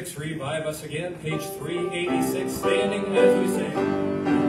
to page 386. 386, revive us again. Page 386, standing as we sing.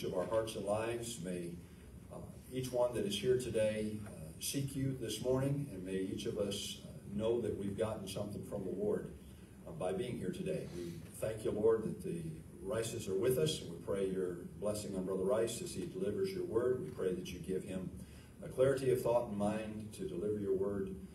Each of our hearts and lives. May uh, each one that is here today uh, seek you this morning, and may each of us uh, know that we've gotten something from the Lord uh, by being here today. We thank you, Lord, that the Rices are with us, and we pray your blessing on Brother Rice as he delivers your word. We pray that you give him a clarity of thought and mind to deliver your word uh,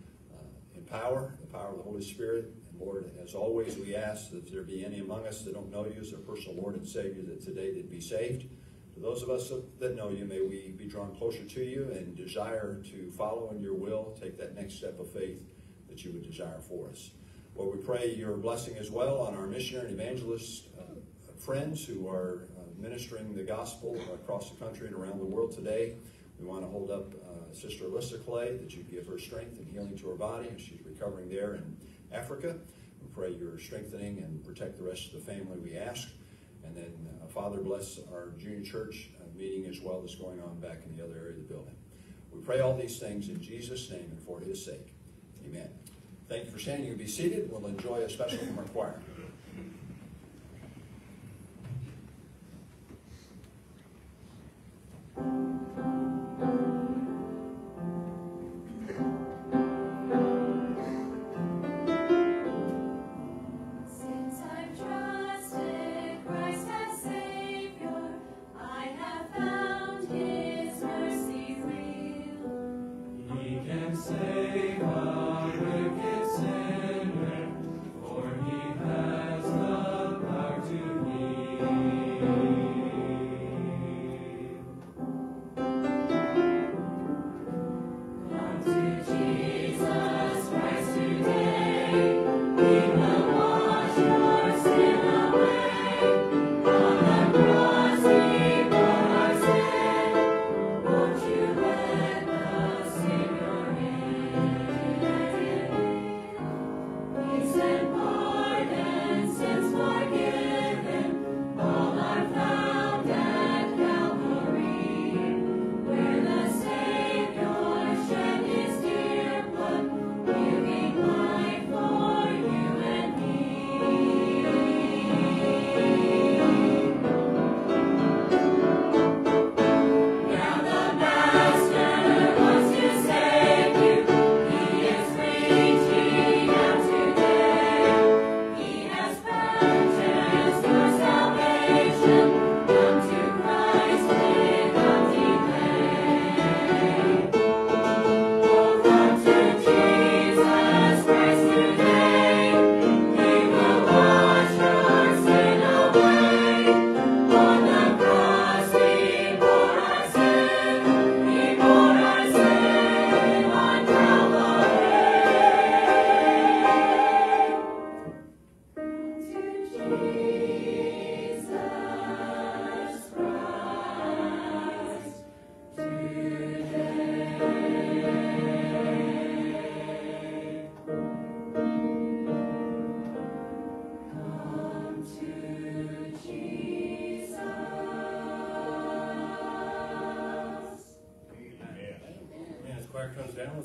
power, the power of the Holy Spirit. And Lord, as always, we ask that if there be any among us that don't know you as their personal Lord and Savior, that today they'd be saved. For those of us that know you, may we be drawn closer to you and desire to follow in your will, take that next step of faith that you would desire for us. Lord, we pray your blessing as well on our missionary and evangelist uh, friends who are uh, ministering the gospel across the country and around the world today. We want to hold up uh, Sister Alyssa Clay, that you give her strength and healing to her body and she's recovering there in Africa. We pray your strengthening and protect the rest of the family, we ask. And then, uh, Father, bless our junior church uh, meeting as well that's going on back in the other area of the building. We pray all these things in Jesus' name and for his sake. Amen. Thank you for standing and be seated. We'll enjoy a special from our choir.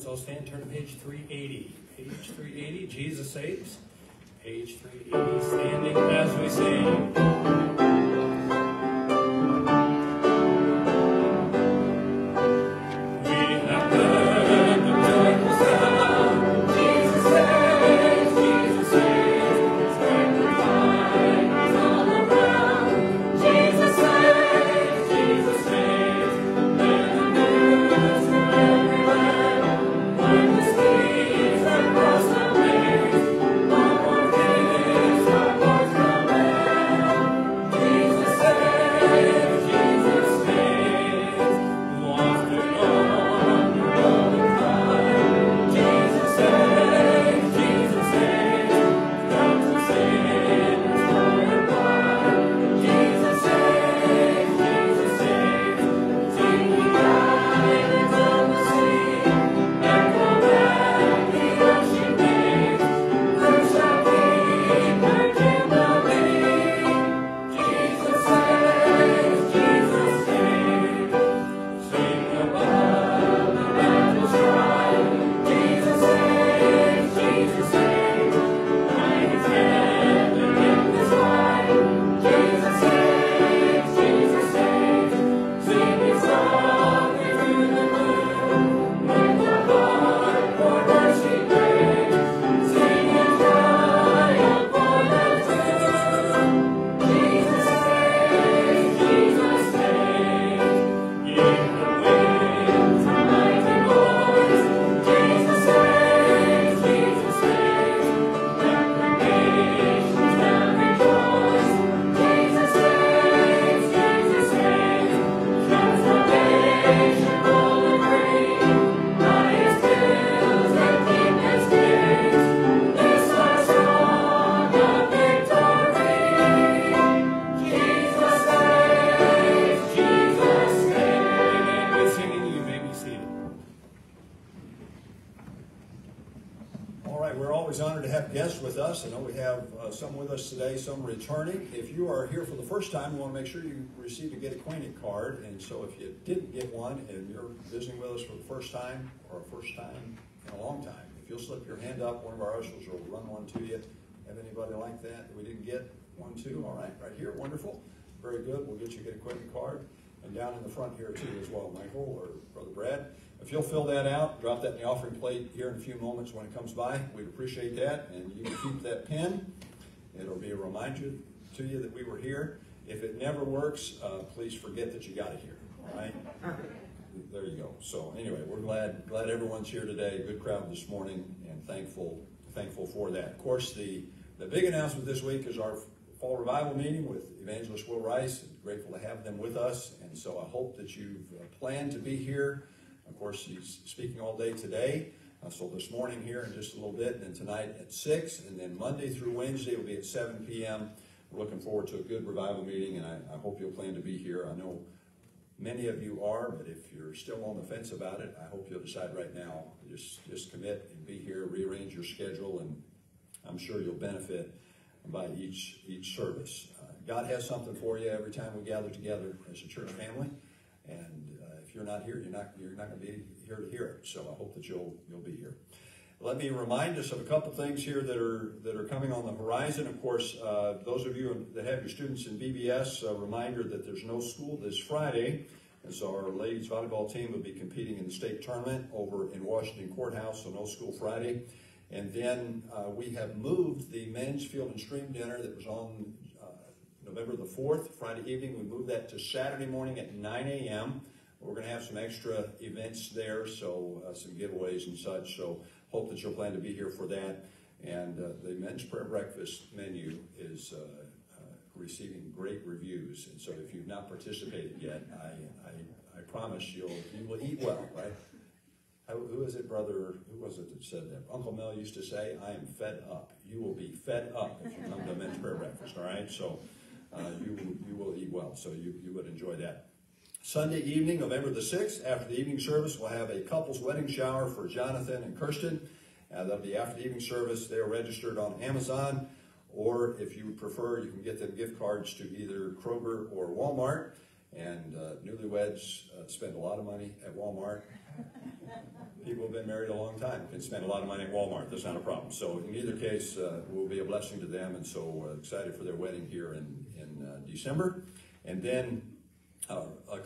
All stand, turn to page 380. Page 380, Jesus Saves. Returning. If you are here for the first time, we want to make sure you received a Get Acquainted card. And so if you didn't get one and you're visiting with us for the first time or first time in a long time, if you'll slip your hand up, one of our ushers will run one to you. Have anybody like that that we didn't get? One, two, all right, right here, wonderful. Very good, we'll get you a Get Acquainted card. And down in the front here too as well, Michael or Brother Brad. If you'll fill that out, drop that in the offering plate here in a few moments when it comes by. We'd appreciate that. And you can keep that pin. It'll be a reminder to you that we were here. If it never works, uh, please forget that you got it here. All right? There you go. So anyway, we're glad glad everyone's here today. Good crowd this morning, and thankful thankful for that. Of course, the the big announcement this week is our fall revival meeting with Evangelist Wil Rice. Grateful to have them with us, and so I hope that you've uh, planned to be here. Of course, he's speaking all day today. Uh, so this morning here in just a little bit, and then tonight at six, and then Monday through Wednesday will be at seven p.m. We're looking forward to a good revival meeting, and I, I hope you'll plan to be here. I know many of you are, but if you're still on the fence about it, I hope you'll decide right now. Just just commit and be here. Rearrange your schedule, and I'm sure you'll benefit by each each service. Uh, God has something for you every time we gather together as a church family, and uh, if you're not here, you're not you're not going to be here to hear it. So I hope that you'll you'll be here. Let me remind us of a couple things here that are that are coming on the horizon. Of course, uh, those of you that have your students in BBS, a reminder that there's no school this Friday, and so our ladies volleyball team will be competing in the state tournament over in Washington Court House. So no school Friday. And then uh, we have moved the men's field and stream dinner that was on uh, November the 4th, Friday evening. We moved that to Saturday morning at 9 a.m. We're going to have some extra events there, so uh, some giveaways and such. So hope that you'll plan to be here for that. And uh, the men's prayer breakfast menu is uh, uh, receiving great reviews. And so if you've not participated yet, I, I, I promise you'll you will eat well, right? How, who is it, brother? Who was it that said that? Uncle Mel used to say, "I am fed up." You will be fed up if you come to men's prayer breakfast. All right, so uh, you you will eat well. So you you would enjoy that. Sunday evening, November the sixth, after the evening service, we'll have a couple's wedding shower for Jonathan and Kirsten. Uh, that'll be after the evening service. They are registered on Amazon, or if you prefer, you can get them gift cards to either Kroger or Walmart. And uh, newlyweds uh, spend a lot of money at Walmart. people who've been married a long time can spend a lot of money at Walmart. That's not a problem. So in either case, uh, will be a blessing to them, and so excited for their wedding here in in uh, December, and then.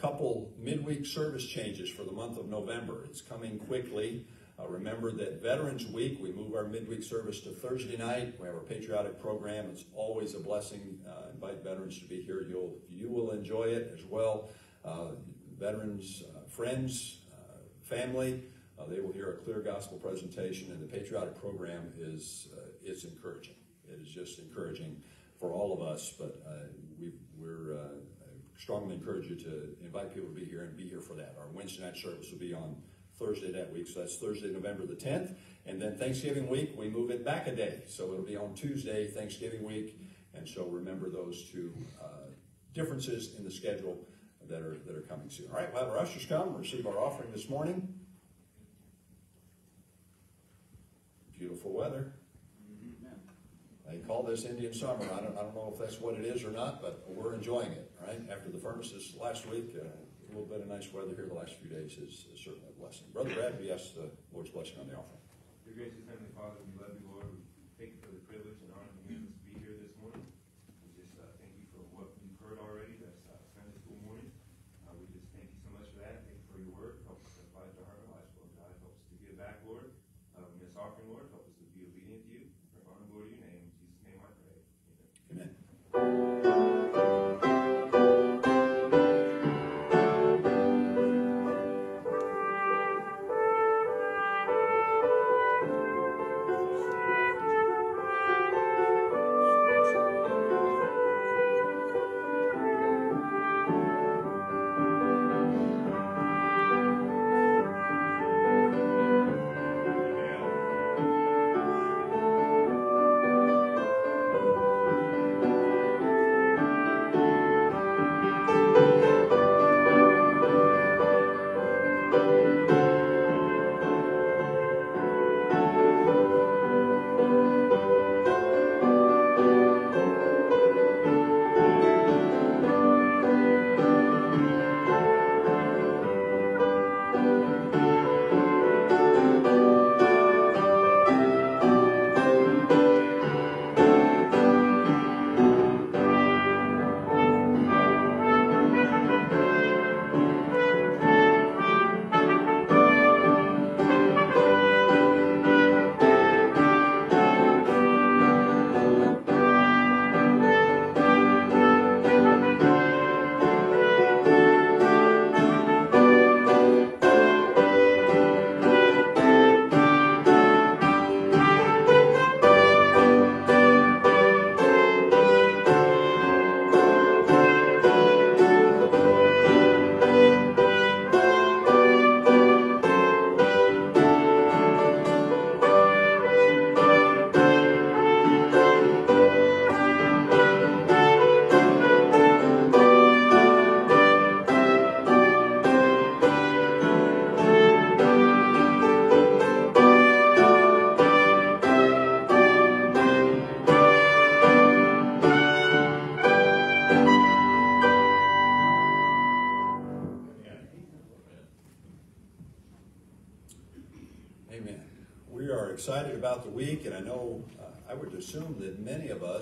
Couple midweek service changes for the month of November. It's coming quickly. Uh, remember that Veterans Week, we move our midweek service to Thursday night. We have our patriotic program. It's always a blessing. Uh, invite veterans to be here. You'll you will enjoy it as well. Uh, veterans, uh, friends, uh, family, uh, they will hear a clear gospel presentation, and the patriotic program is it's encouraging. It is just encouraging for all of us. But we we're strongly encourage you to invite people to be here and be here for that. Our Wednesday night service will be on Thursday that week, so that's Thursday, November the 10th. And then Thanksgiving week, we move it back a day, so it'll be on Tuesday, Thanksgiving week. And so remember those two uh, differences in the schedule that are that are coming soon. All right, we'll have our ushers come receive our offering this morning. Beautiful weather. They call this Indian summer. I don't, I don't know if that's what it is or not, but we're enjoying it, right? After the furnaces last week, uh, a little bit of nice weather here the last few days is, is certainly a blessing. Brother Brad, we ask the Lord's blessing on the offering. Your gracious Heavenly Father,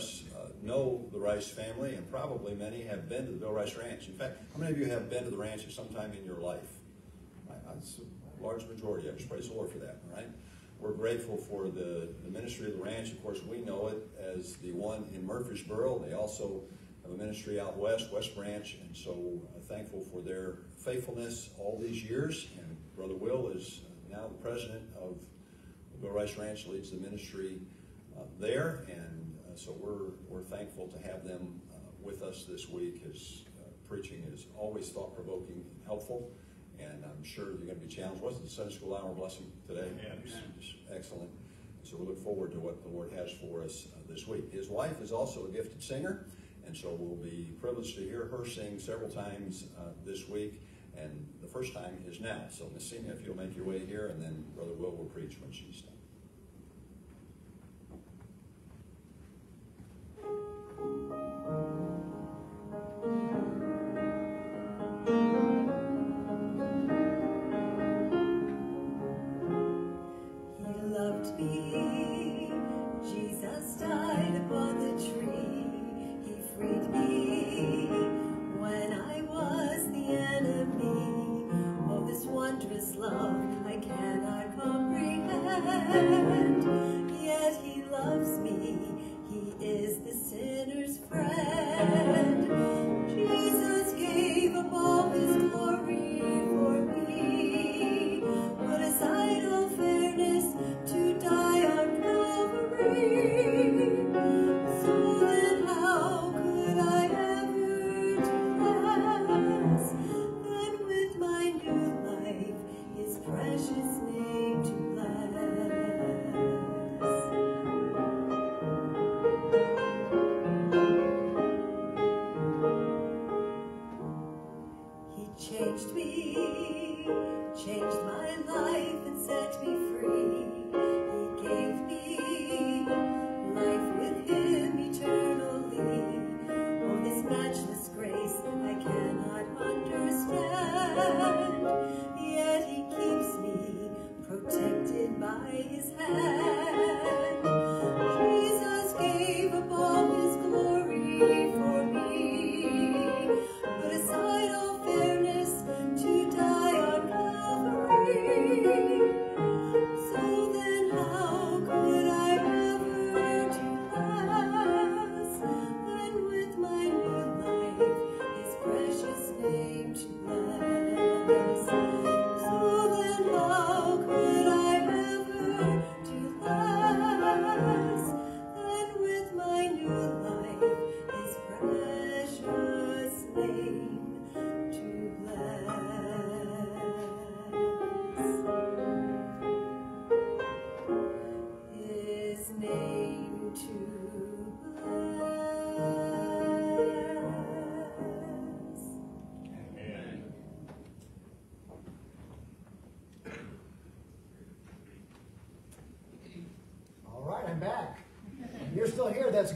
us uh, know the Rice family, and probably many have been to the Bill Rice Ranch. In fact, how many of you have been to the ranch at some time in your life? That's a large majority of us. Praise the Lord for that, right? We're grateful for the, the ministry of the ranch. Of course, we know it as the one in Murfreesboro. They also have a ministry out west, West Branch, and so uh, thankful for their faithfulness all these years. And Brother Wil is now the president of Bill Rice Ranch, leads the ministry uh, there, and uh, so we're we're thankful to have them uh, with us this week. His uh, preaching is always thought provoking and helpful, and I'm sure you're going to be challenged. Wasn't the Sunday school hour blessing today? Yeah, excellent. So we look forward to what the Lord has for us uh, this week. His wife is also a gifted singer, and so we'll be privileged to hear her sing several times uh, this week. And the first time is now. So, Miss Sina, if you'll make your way here, and then Brother Wil will preach when she's done.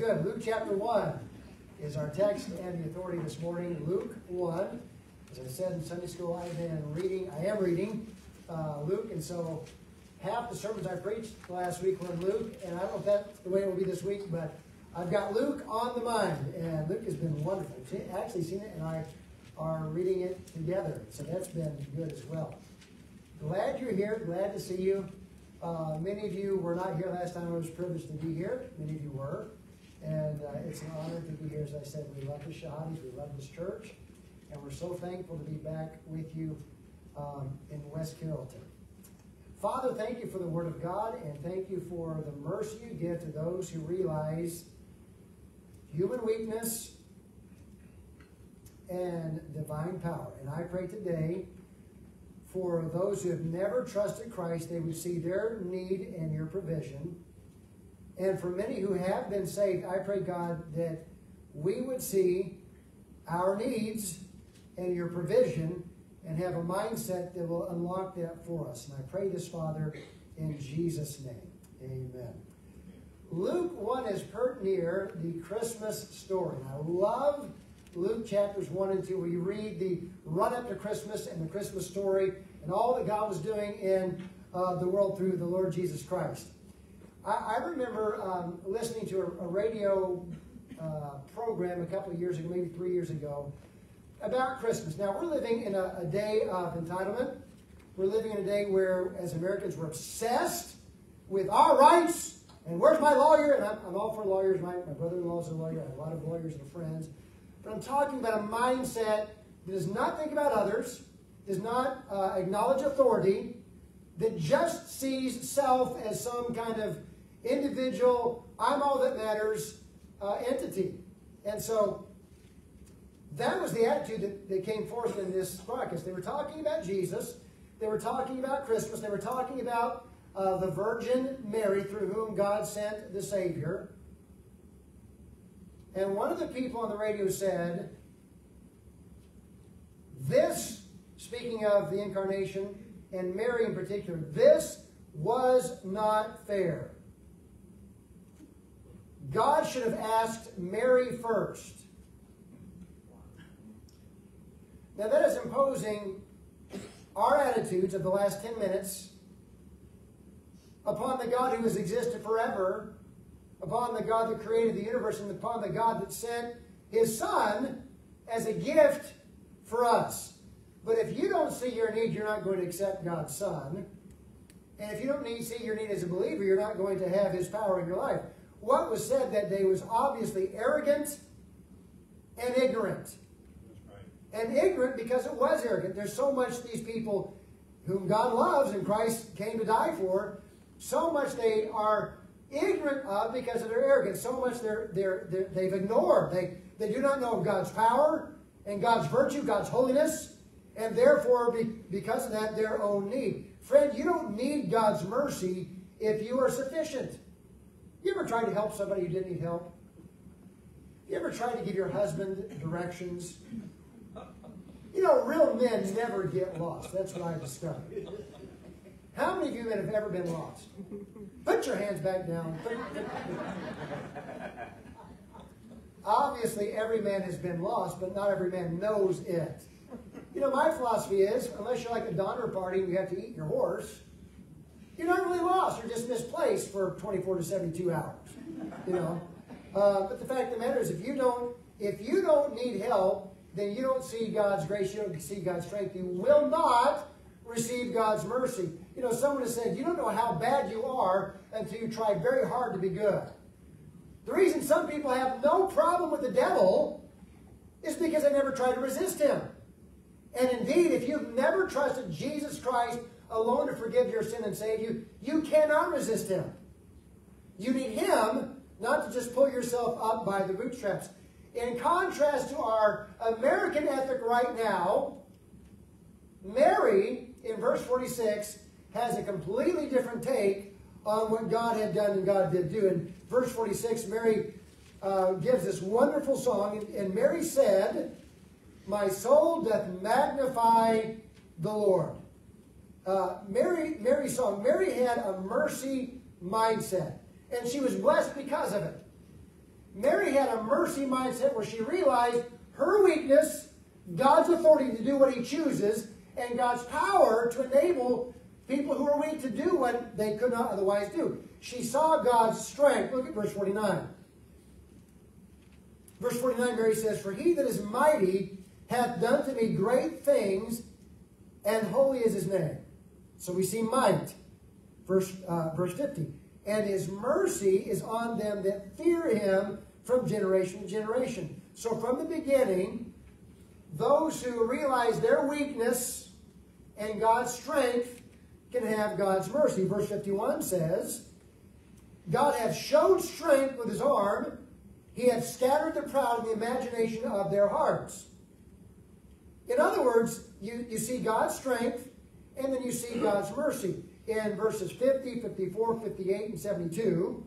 Good. Luke chapter 1 is our text and the authority this morning. Luke 1. As I said in Sunday school, I've been reading, I am reading uh, Luke, and so half the sermons I preached last week were in Luke, and I don't know if that's the way it will be this week, but I've got Luke on the mind, and Luke has been wonderful. She actually seen it, and I are reading it together, so that's been good as well. Glad you're here. Glad to see you. Uh, many of you were not here last time. I was privileged to be here. Many of you were. And uh, it's an honor to be here. As I said, we love the Shahadis. We love this church. And we're so thankful to be back with you um, in West Carrollton. Father, thank you for the Word of God. And thank you for the mercy you give to those who realize human weakness and divine power. And I pray today for those who have never trusted Christ, they would see their need and your provision. And for many who have been saved, I pray, God, that we would see our needs and your provision and have a mindset that will unlock that for us. And I pray this, Father, in Jesus' name. Amen. Luke 1 is pert near the Christmas story. I love Luke chapters 1 and 2, where you read the run up to Christmas and the Christmas story and all that God was doing in uh, the world through the Lord Jesus Christ. I, I remember um, listening to a, a radio uh, program a couple of years ago, maybe three years ago, about Christmas. Now, we're living in a, a day of entitlement. We're living in a day where, as Americans, we're obsessed with our rights. And where's my lawyer? And I'm, I'm all for lawyers. My, my brother-in-law is a lawyer. I have a lot of lawyers and friends. But I'm talking about a mindset that does not think about others, does not uh, acknowledge authority, that just sees self as some kind of individual, I'm all that matters uh, entity. And so that was the attitude that, that came forth in this broadcast. They were talking about Jesus. They were talking about Christmas. They were talking about uh, the Virgin Mary through whom God sent the Savior. And one of the people on the radio said, This, speaking of the incarnation, and Mary in particular, this was not fair. God should have asked Mary first. Now, that is imposing our attitudes of the last 10 minutes upon the God who has existed forever, upon the God that created the universe, and upon the God that sent his Son as a gift for us. But if you don't see your need, you're not going to accept God's Son. And if you don't need, see your need as a believer, you're not going to have His power in your life. What was said that day was obviously arrogant and ignorant. And ignorant because it was arrogant. There's so much these people whom God loves and Christ came to die for, so much they are ignorant of because of their arrogance. So much they're, they're, they're, they've ignored. They, they do not know of God's power and God's virtue, God's holiness, and therefore, be, because of that, their own need. Friend, you don't need God's mercy if you are sufficient. You ever tried to help somebody who didn't need help? You ever tried to give your husband directions? You know, real men never get lost. That's what I've discovered. How many of you men have ever been lost? Put your hands back down. Obviously, every man has been lost, but not every man knows it. You know, my philosophy is, unless you're like a Donner Party and you have to eat your horse, you're not really lost. You're just misplaced for 24 to 72 hours. You know, uh, but the fact of the matter is, if you don't, if you don't need help, then you don't see God's grace. You don't see God's strength. You will not receive God's mercy. You know, someone has said, you don't know how bad you are until you try very hard to be good. The reason some people have no problem with the devil is because they never try to resist him. And indeed, if you've never trusted Jesus Christ alone to forgive your sin and save you, you cannot resist him. You need him not to just pull yourself up by the bootstraps. In contrast to our American ethic right now, Mary, in verse 46, has a completely different take on what God had done and God did do. In verse 46, Mary uh, gives this wonderful song, and, and Mary said, My soul doth magnify the Lord. Uh, Mary, song, Mary had a mercy mindset, and she was blessed because of it. Mary had a mercy mindset where she realized her weakness, God's authority to do what he chooses, and God's power to enable people who are weak to do what they could not otherwise do. She saw God's strength. Look at verse 49. Verse 49, Mary says, For he that is mighty hath done to me great things, and holy is his name. So we see might. Verse, uh, verse 50. And his mercy is on them that fear him from generation to generation. So from the beginning, those who realize their weakness and God's strength can have God's mercy. Verse 51 says, God hath showed strength with his arm. He hath scattered the proud in the imagination of their hearts. In other words, you, you see God's strength, and then you see God's mercy. In verses 50, 54, 58, and 72,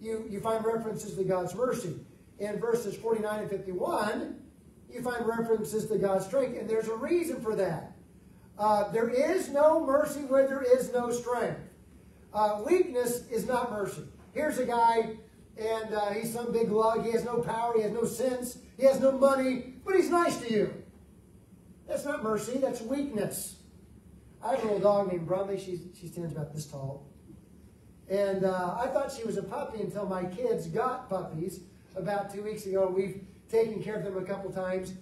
you, you find references to God's mercy. In verses 49 and 51, you find references to God's strength, and there's a reason for that. Uh, there is no mercy where there is no strength. Uh, weakness is not mercy. Here's a guy, and uh, he's some big lug. He has no power. He has no sense. He has no money, but he's nice to you. That's not mercy. That's weakness. I have a little dog named Brumley. She's, she stands about this tall. And uh, I thought she was a puppy until my kids got puppies about two weeks ago. We've taken care of them a couple times.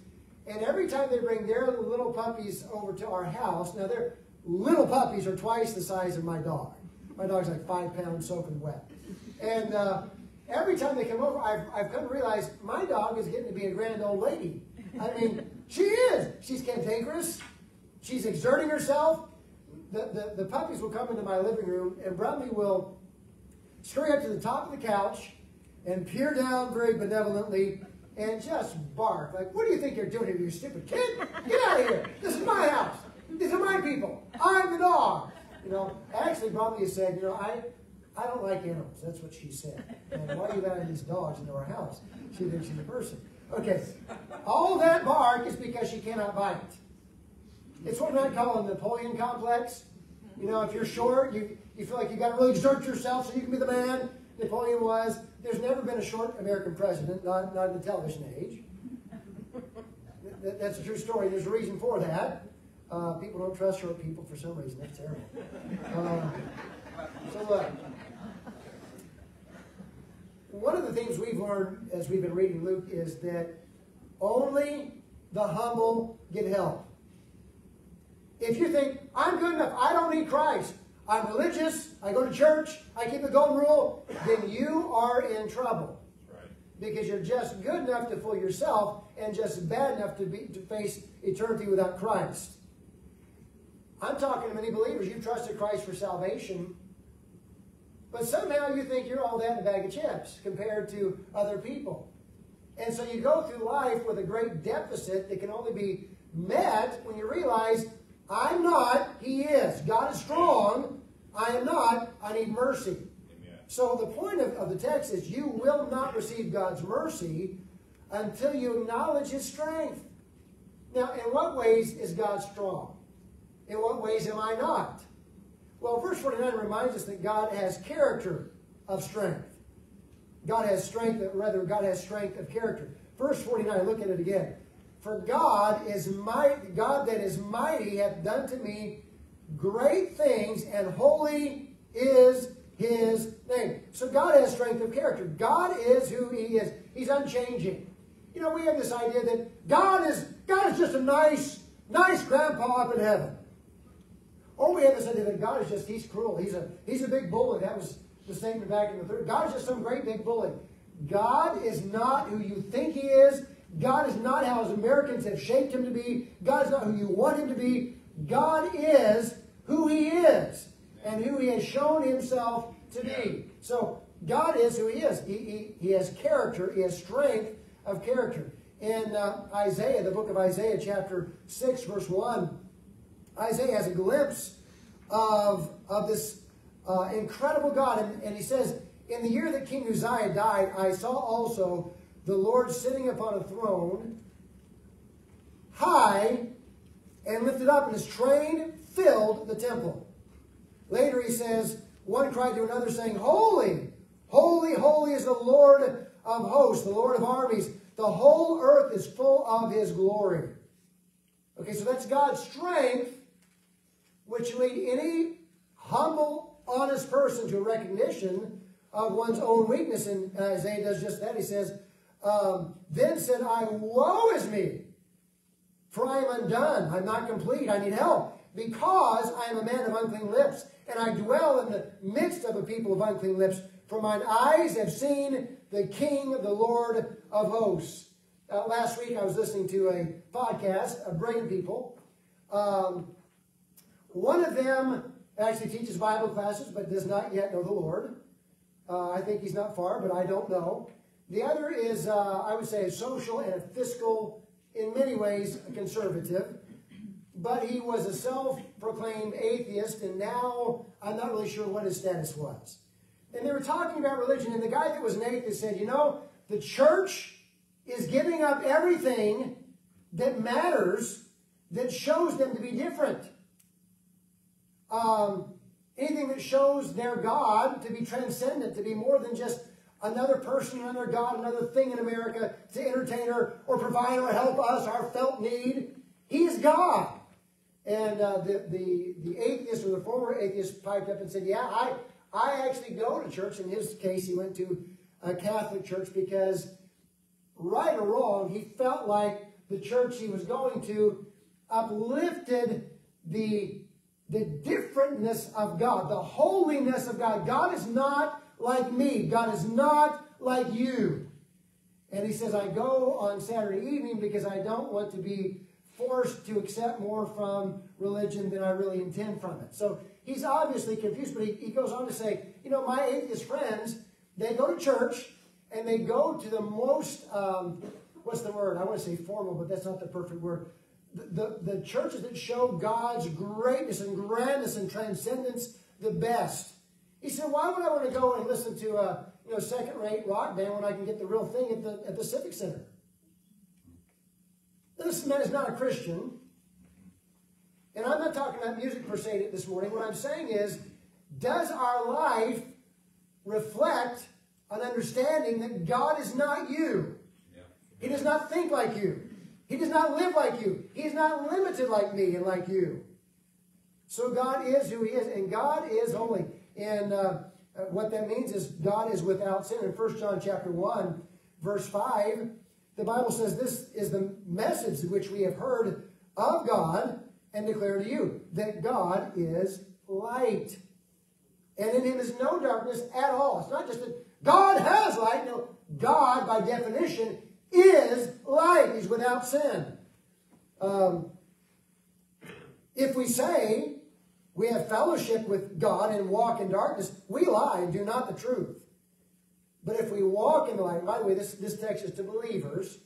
And every time they bring their little puppies over to our house, now their little puppies are twice the size of my dog. My dog's like five pounds soaking wet. And uh, every time they come over, I've, I've come to realize my dog is getting to be a grand old lady. I mean, she is. She's cantankerous. She's exerting herself. The, the, the puppies will come into my living room, and Brumley will scurry up to the top of the couch and peer down very benevolently and just bark. Like, what do you think you're doing here, you stupid kid? Get out of here. This is my house. These are my people. I'm the dog. You know, actually, Brumley said, you know, I, I don't like animals. That's what she said. And why are you letting these dogs into our house? She thinks she's a person. Okay. All that bark is because she cannot bite. It's what I call the Napoleon complex. You know, if you're short, you, you feel like you got to really exert yourself so you can be the man. Napoleon was. There's never been a short American president, not, not in the television age. That, that's a true story. There's a reason for that. Uh, people don't trust short people for some reason. That's terrible. Uh, so look. One of the things we've learned as we've been reading Luke is that only the humble get help. If you think, I'm good enough, I don't need Christ, I'm religious, I go to church, I keep the golden rule, then you are in trouble. Right. Because you're just good enough to fool yourself and just bad enough to, be, to face eternity without Christ. I'm talking to many believers. You've trusted Christ for salvation, but somehow you think you're all that in a bag of chips compared to other people. And so you go through life with a great deficit that can only be met when you realize, I'm not, He is. God is strong. I am not. I need mercy. Amen. So the point of, of the text is you will not receive God's mercy until you acknowledge His strength. Now, in what ways is God strong? In what ways am I not? Well, verse 49 reminds us that God has character of strength. God has strength, rather, God has strength of character. Verse 49, look at it again. For God is mighty, God that is mighty hath done to me great things, and holy is his name. So God has strength of character. God is who he is. He's unchanging. You know, we have this idea that God is God is just a nice, nice grandpa up in heaven. Or we have this idea that God is just, he's cruel. He's a he's a big bully. That was the statement back in the third. God is just some great big bully. God is not who you think he is. God is not how as Americans have shaped him to be. God is not who you want him to be. God is who he is and who he has shown himself to be. So God is who he is. He, he, he has character. He has strength of character. In uh, Isaiah, the book of Isaiah, chapter 6, verse 1, Isaiah has a glimpse of, of this uh, incredible God. And, and he says, In the year that King Uzziah died, I saw also the Lord sitting upon a throne, high and lifted up, and his train filled the temple. Later he says, One cried to another, saying, Holy, holy, holy is the Lord of hosts, the Lord of armies. The whole earth is full of his glory. Okay, so that's God's strength, which lead any humble, honest person to recognition of one's own weakness. And uh, Isaiah does just that. He says, um, Then said I, Woe is me, for I am undone. I'm not complete. I need help, because I am a man of unclean lips, and I dwell in the midst of a people of unclean lips. For mine eyes have seen the King, the Lord of hosts. Uh, last week I was listening to a podcast of brilliant people. Um, one of them actually teaches Bible classes but does not yet know the Lord. Uh, I think he's not far, but I don't know. The other is, uh, I would say, a social and a fiscal, in many ways, a conservative. But he was a self-proclaimed atheist, and now I'm not really sure what his status was. And they were talking about religion, and the guy that was an atheist said, you know, the church is giving up everything that matters that shows them to be different. Um, anything that shows their God to be transcendent, to be more than just another person, another God, another thing in America to entertain or, or provide or help us, our felt need. He's God. And uh, the, the, the atheist or the former atheist piped up and said, yeah, I, I actually go to church. In his case, he went to a Catholic church because, right or wrong, he felt like the church he was going to uplifted the, the differentness of God, the holiness of God. God is not like me. God is not like you. And he says, I go on Saturday evening because I don't want to be forced to accept more from religion than I really intend from it. So he's obviously confused, but he, he goes on to say, you know, my atheist friends, they go to church and they go to the most, um, what's the word? I want to say formal, but that's not the perfect word. The, the, the churches that show God's greatness and grandness and transcendence the best. He said, why would I want to go and listen to a you know, second-rate rock band when I can get the real thing at the, at the Civic Center? This man is not a Christian. And I'm not talking about music per se this morning. What I'm saying is, does our life reflect an understanding that God is not you? Yeah. He does not think like you. He does not live like you. He is not limited like me and like you. So God is who he is, and God is holy. And uh, what that means is God is without sin. In 1 John chapter 1, verse 5, the Bible says this is the message which we have heard of God and declare to you that God is light. And in him is no darkness at all. It's not just that God has light. No, God, by definition, is light. He's without sin. Um, if we say we have fellowship with God and walk in darkness, we lie and do not the truth. But if we walk in the light, by the way, this, this text is to believers,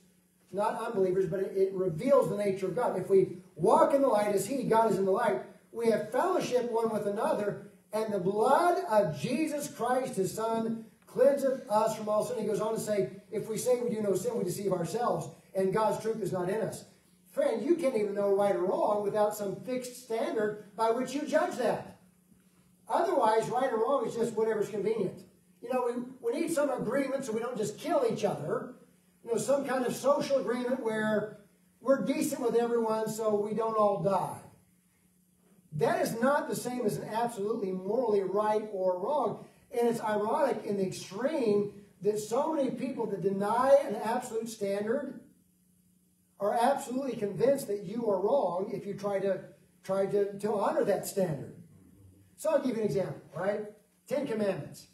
not unbelievers, but it, it reveals the nature of God. If we walk in the light as He, God is in the light, we have fellowship one with another, and the blood of Jesus Christ, His Son, cleanseth us from all sin. He goes on to say, if we say we do no sin, we deceive ourselves, and God's truth is not in us. Friend, you can't even know right or wrong without some fixed standard by which you judge that. Otherwise, right or wrong is just whatever's convenient. You know, we, we need some agreement so we don't just kill each other. You know, some kind of social agreement where we're decent with everyone so we don't all die. That is not the same as an absolutely morally right or wrong. And it's ironic in the extreme that so many people that deny an absolute standard are absolutely convinced that you are wrong if you try to try to, to honor that standard. So I'll give you an example, right? Ten Commandments.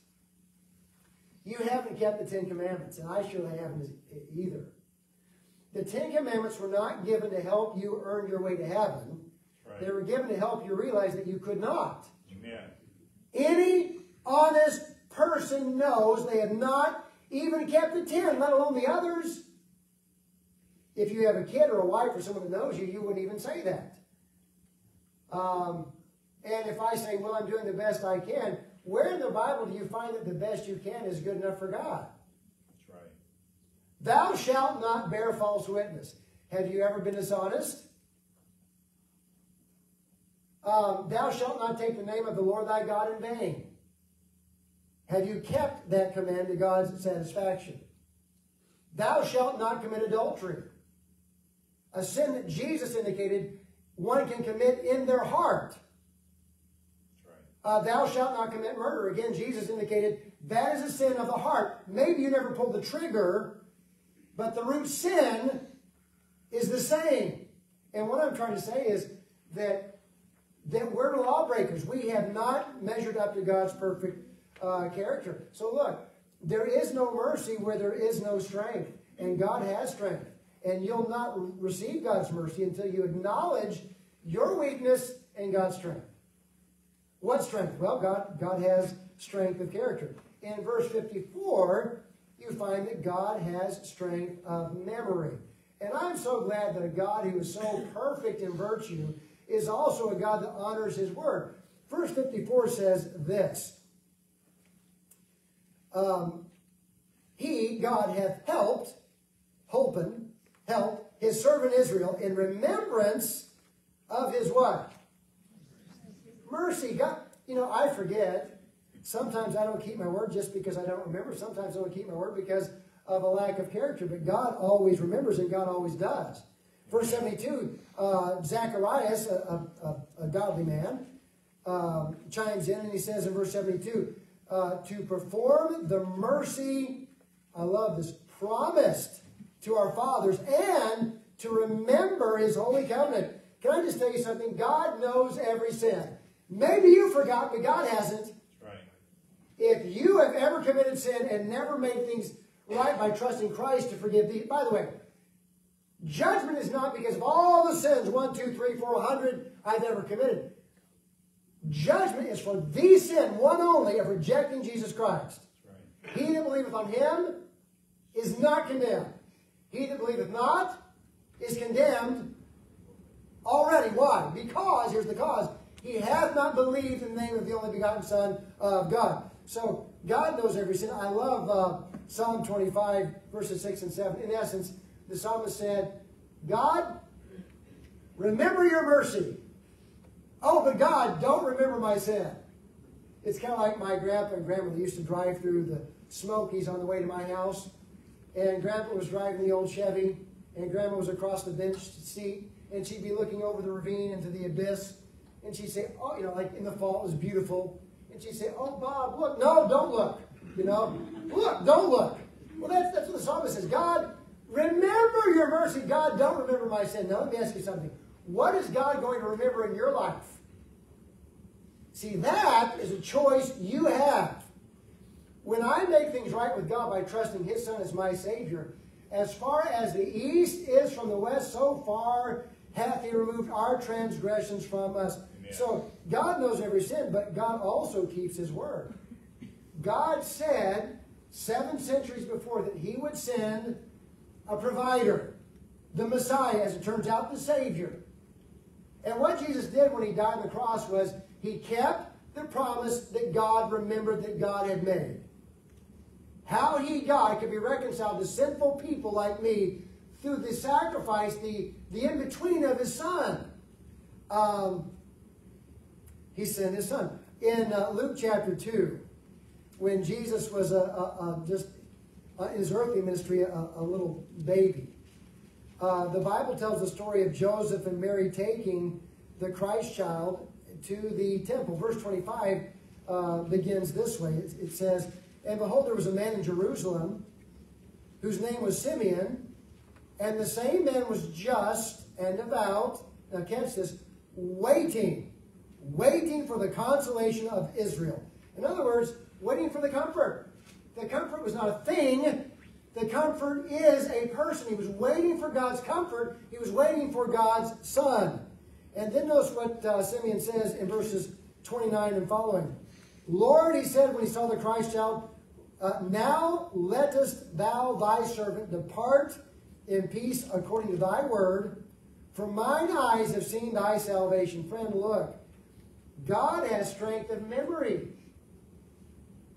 You haven't kept the Ten Commandments, and I surely haven't either. The Ten Commandments were not given to help you earn your way to heaven. Right. They were given to help you realize that you could not. Amen. Any honest person knows they have not even kept the ten, let alone the others. If you have a kid or a wife or someone that knows you, you wouldn't even say that. Um, and if I say, well, I'm doing the best I can, where in the Bible do you find that the best you can is good enough for God? That's right. Thou shalt not bear false witness. Have you ever been dishonest? Um, thou shalt not take the name of the Lord thy God in vain. Have you kept that command to God's satisfaction? Thou shalt not commit adultery. A sin that Jesus indicated one can commit in their heart. Uh, thou shalt not commit murder. Again, Jesus indicated that is a sin of the heart. Maybe you never pulled the trigger, but the root sin is the same. And what I'm trying to say is that that we're lawbreakers. We have not measured up to God's perfect uh, character. So look, there is no mercy where there is no strength, and God has strength. And you'll not receive God's mercy until you acknowledge your weakness and God's strength. What strength? Well, God, God has strength of character. In verse 54, you find that God has strength of memory. And I'm so glad that a God who is so perfect in virtue is also a God that honors his word. Verse 54 says this um, He, God, hath helped, holpen, helped his servant Israel in remembrance of his what? Mercy. God, you know, I forget. Sometimes I don't keep my word just because I don't remember. Sometimes I don't keep my word because of a lack of character. But God always remembers and God always does. Verse 72, uh, Zacharias, a, a, a godly man, um, chimes in and he says in verse 72, uh, to perform the mercy, I love this, promised to our fathers and to remember his holy covenant. Can I just tell you something? God knows every sin. Maybe you forgot, but God hasn't. Right. If you have ever committed sin and never made things right by trusting Christ to forgive thee, by the way, judgment is not because of all the sins, one, two, three, four hundred, I've ever committed. Judgment is for the sin, one only, of rejecting Jesus Christ. Right. He that believeth on him is not condemned. He that believeth not is condemned already. Why? Because, here's the cause, he hath not believed in the name of the only begotten Son of God. So, God knows every sin. I love uh, Psalm 25, verses 6 and 7. In essence, the psalmist said, God, remember your mercy. Oh, but God, don't remember my sin. It's kind of like my grandpa and grandma used to drive through the Smokies on the way to my house. And grandpa was driving the old Chevy, and grandma was across the bench seat, and she'd be looking over the ravine into the abyss. And she'd say, Oh, you know, like in the fall, it was beautiful. And she'd say, Oh, Bob, look. No, don't look. You know, look, don't look. Well, that's, that's what the psalmist says. God, remember your mercy. God, don't remember my sin. Now, let me ask you something. What is God going to remember in your life? See, that is a choice you have. When I make things right with God by trusting His Son as my Savior, as far as the east is from the west, so far hath He removed our transgressions from us. Amen. So God knows every sin, but God also keeps His word. God said seven centuries before that He would send a provider, the Messiah, as it turns out, the Savior. And what Jesus did when He died on the cross was He kept the promise that God remembered that God had made. How He died could be reconciled to sinful people like me through the sacrifice, the, the in-between of His Son. Um, he sent His Son. In uh, Luke chapter 2, when Jesus was a, a, a just uh, in his earthly ministry, a, a little baby. Uh, the Bible tells the story of Joseph and Mary taking the Christ child to the temple. Verse 25 uh, begins this way it, it says, And behold, there was a man in Jerusalem whose name was Simeon, and the same man was just and devout. Now, catch this waiting, waiting for the consolation of Israel. In other words, waiting for the comfort. The comfort was not a thing. The comfort is a person. He was waiting for God's comfort. He was waiting for God's Son. And then notice what uh, Simeon says in verses 29 and following. Lord, he said when he saw the Christ child, uh, now lettest thou thy servant depart in peace according to thy word. For mine eyes have seen thy salvation. Friend, look. God has strength of memory.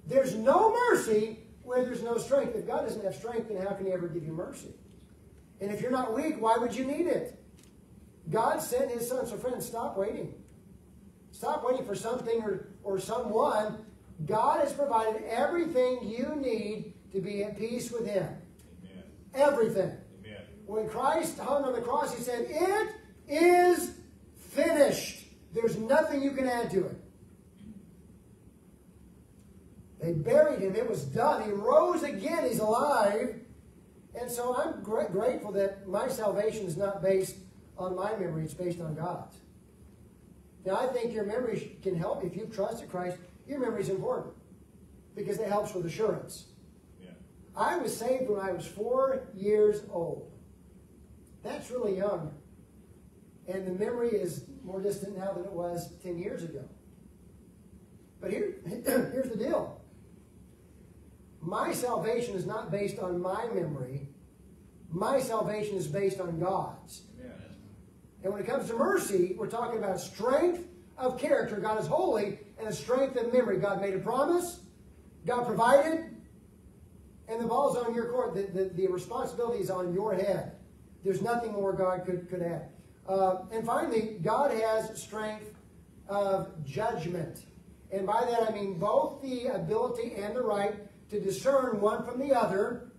There's no mercy where there's no strength. If God doesn't have strength, then how can He ever give you mercy? And if you're not weak, why would you need it? God sent His Son. So, friends, stop waiting. Stop waiting for something or, or someone. God has provided everything you need to be at peace with Him. Amen. Everything. Amen. When Christ hung on the cross, He said, It is finished. There's nothing you can add to it. They buried him. It was done. He rose again. He's alive. And so I'm gra- grateful that my salvation is not based on my memory. It's based on God's. Now, I think your memory can help. If you've trusted Christ, your memory is important because it helps with assurance. Yeah. I was saved when I was four years old. That's really young. And the memory is more distant now than it was 10 years ago. But here, here's the deal my salvation is not based on my memory, my salvation is based on God's. And when it comes to mercy, we're talking about strength of character. God is holy, and a strength of memory. God made a promise, God provided, and the ball's on your court. The, the, the responsibility is on your head. There's nothing more God could, could add. Uh, and finally, God has strength of judgment. And by that I mean both the ability and the right to discern one from the other,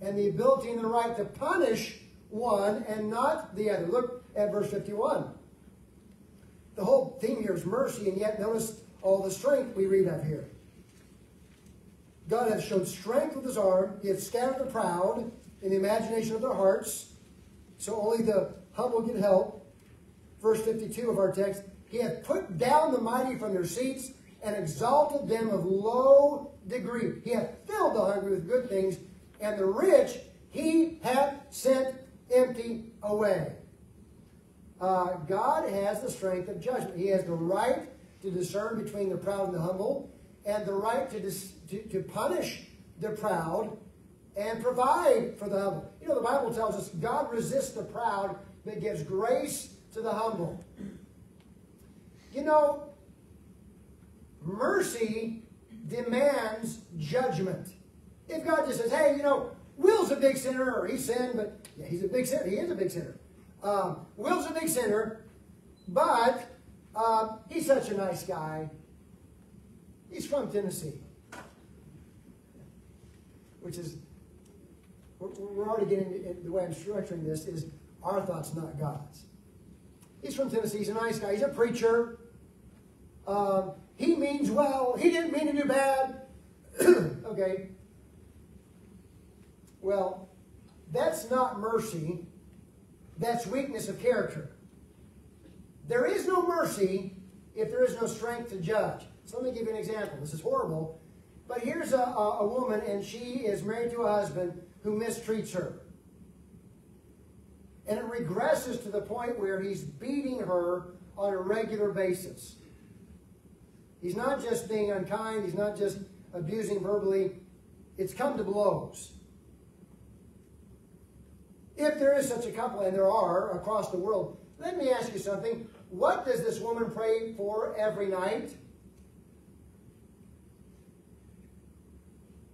and the ability and the right to punish one and not the other. Look at verse 51. The whole theme here is mercy, and yet notice all the strength we read of here. God hath showed strength with his arm. He hath scattered the proud in the imagination of their hearts. So only the humble get help. Verse 52 of our text. He hath put down the mighty from their seats and exalted them of low degree. He hath filled the hungry with good things, and the rich he hath sent empty away. Uh, God has the strength of judgment. He has the right to discern between the proud and the humble, and the right to, to, to punish the proud and provide for the humble. You know, the Bible tells us God resists the proud, but gives grace to the humble. You know, mercy demands judgment. If God just says, hey, you know, Wil's a big sinner, or he sinned, but yeah, he's a big sinner. He is a big sinner. Um, Wil's a big sinner, but uh, he's such a nice guy. He's from Tennessee, which is we're, we're already getting in the way I'm structuring this is our thoughts, not God's. He's from Tennessee. He's a nice guy. He's a preacher. Um, he means well. He didn't mean to do bad. okay. Well, that's not mercy. That's weakness of character. There is no mercy if there is no strength to judge. So let me give you an example. This is horrible, but here's a, a, a woman, and she is married to a husband who mistreats her. And it regresses to the point where he's beating her on a regular basis. He's not just being unkind, he's not just abusing verbally, it's come to blows. If there is such a couple, and there are across the world, let me ask you something. What does this woman pray for every night?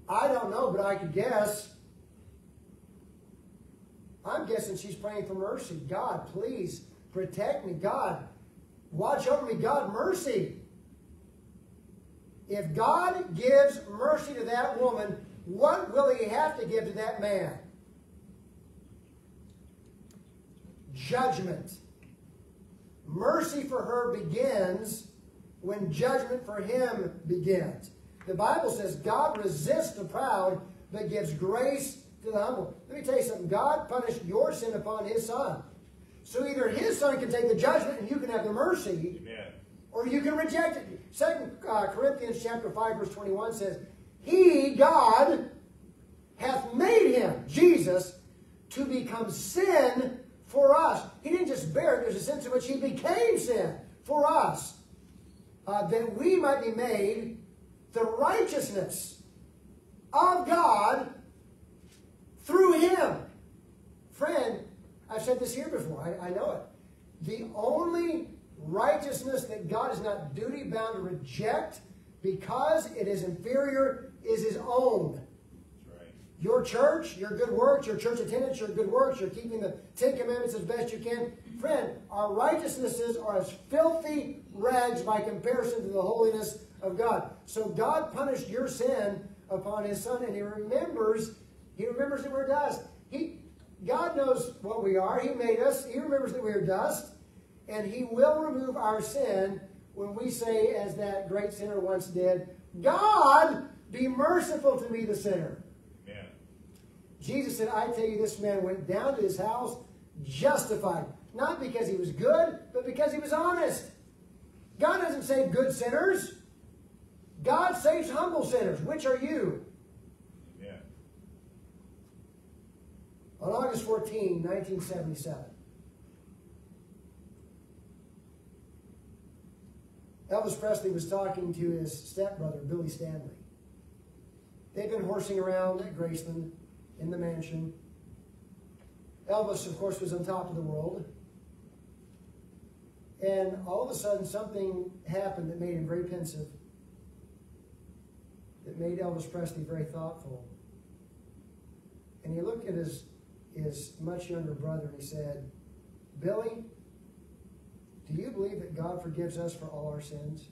I don't know, but I could guess. I'm guessing she's praying for mercy. God, please protect me. God, watch over me. God, mercy. If God gives mercy to that woman, what will he have to give to that man? Judgment. Mercy for her begins when judgment for him begins. The Bible says God resists the proud, but gives grace to the humble. Let me tell you something. God punished your sin upon his son. So either his son can take the judgment and you can have the mercy, Amen. or you can reject it. Second uh, Corinthians chapter 5, verse 21 says, He, God, hath made him, Jesus, to become sin for us. He didn't just bear it, there's a sense in which he became sin for us. Uh, that we might be made the righteousness of God through him. Friend, I've said this here before, I, I know it. The only righteousness that God is not duty bound to reject because it is inferior is his own. Right. Your church, your good works, your church attendance, your good works, you're keeping the Ten Commandments as best you can. Friend, our righteousnesses are as filthy rags by comparison to the holiness of God. So God punished your sin upon his son, and he remembers, he remembers that we're dust. He God knows what we are. He made us. He remembers that we are dust. And he will remove our sin when we say, as that great sinner once did, God, be merciful to me, the sinner. Jesus said, I tell you, this man went down to his house justified. Not because he was good, but because he was honest. God doesn't save good sinners. God saves humble sinners. Which are you? Amen. On August 14, 1977, Elvis Presley was talking to his stepbrother, Billy Stanley. They'd been horsing around at Graceland in the mansion. Elvis, of course, was on top of the world. And all of a sudden, something happened that made him very pensive, that made Elvis Presley very thoughtful. And he looked at his, his much younger brother and he said, Billy, do you believe that God forgives us for all our sins?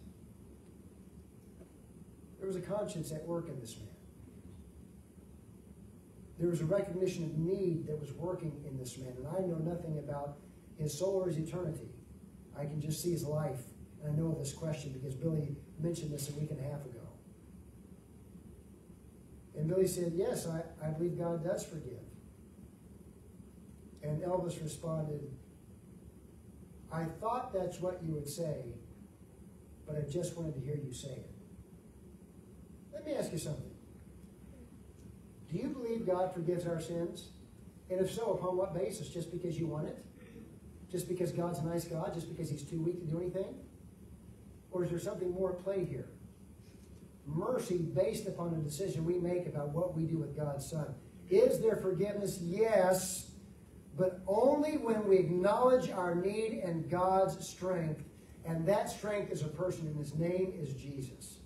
There was a conscience at work in this man. There was a recognition of need that was working in this man. And I know nothing about his soul or his eternity. I can just see his life. And I know this question because Billy mentioned this a week and a half ago. And Billy said, Yes, I, I believe God does forgive. And Elvis responded, I thought that's what you would say, but I just wanted to hear you say it. Let me ask you something. Do you believe God forgives our sins? And if so, upon what basis? Just because you want it? Just because God's a nice God? Just because he's too weak to do anything? Or is there something more at play here? Mercy based upon a decision we make about what we do with God's Son. Is there forgiveness? Yes, but only when we acknowledge our need and God's strength. And that strength is a person, and his name is Jesus.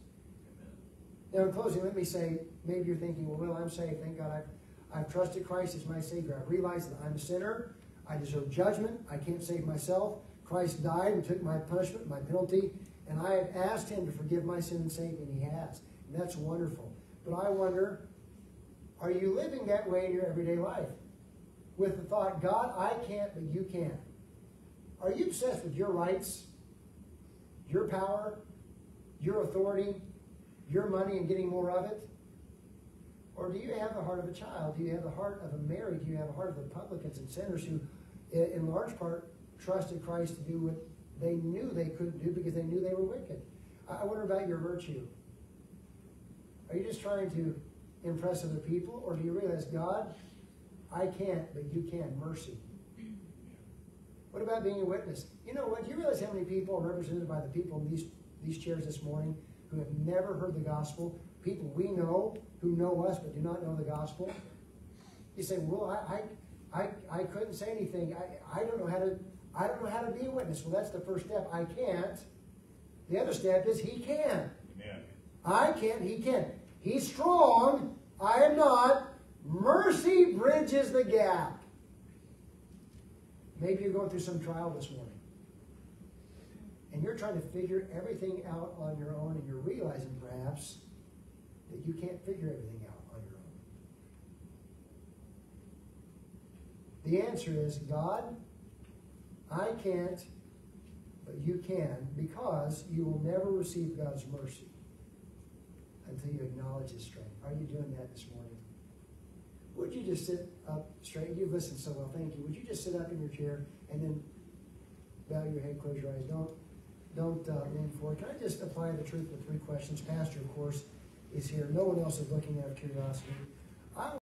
Now, in closing, let me say maybe you're thinking, well, Wil, I'm saved. Thank God I've, I've trusted Christ as my Savior. I realize that I'm a sinner. I deserve judgment. I can't save myself. Christ died and took my punishment, my penalty, and I have asked Him to forgive my sin and save me, and He has. And that's wonderful. But I wonder, are you living that way in your everyday life? With the thought, God, I can't, but you can. Are you obsessed with your rights, your power, your authority, your money and getting more of it? Or do you have the heart of a child? Do you have the heart of a Mary? Do you have the heart of the publicans and sinners who, in large part, trusted Christ to do what they knew they couldn't do because they knew they were wicked. I wonder about your virtue. Are you just trying to impress other people, or do you realize, God, I can't, but you can, mercy? What about being a witness? You know what? Do you realize how many people are represented by the people in these, these chairs this morning who have never heard the gospel? People we know who know us but do not know the gospel? You say, well, I, I, I, I couldn't say anything. I, I don't know how to, I don't know how to be a witness. Well, that's the first step. I can't. The other step is he can. Amen. I can't, he can. He's strong. I am not. Mercy bridges the gap. Maybe you're going through some trial this morning. And you're trying to figure everything out on your own, and you're realizing perhaps that you can't figure everything out on your own. The answer is God, I can't, but you can, because you will never receive God's mercy until you acknowledge His strength. Are you doing that this morning? Would you just sit up straight? You've listened so well, thank you. Would you just sit up in your chair and then bow your head, close your eyes? Don't don't uh, lean forward. Can I just apply the truth with three questions? Pastor, of course, is here. No one else is looking out of curiosity.